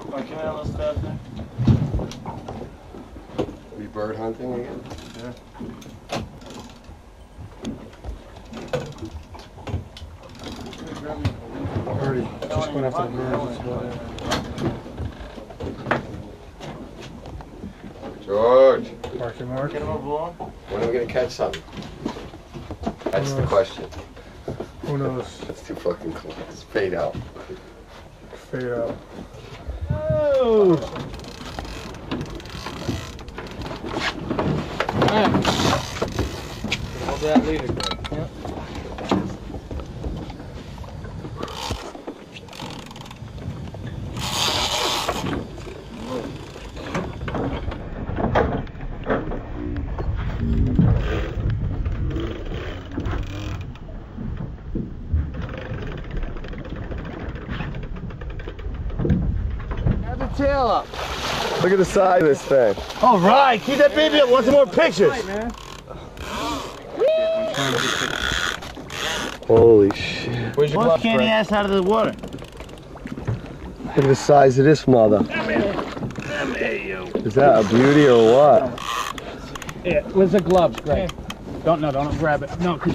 Alright, come out, let's start there. We bird hunting again? Already just went after the birds. That's about it. George, Marky Mark. Get him a balloon. when are we gonna catch something? That's the question. Who knows? That's too fucking close. Fade out. Fade out. Greg. Have the tail up. Look at the size of this thing. All right, keep that baby up. Want some more pictures? Holy shit. Where's your Pull gloves, candy ass out of the water. Look at the size of this mother. Is that a beauty or what? Yeah, where's the gloves, Greg? Don't, no, don't grab it. No, 'cause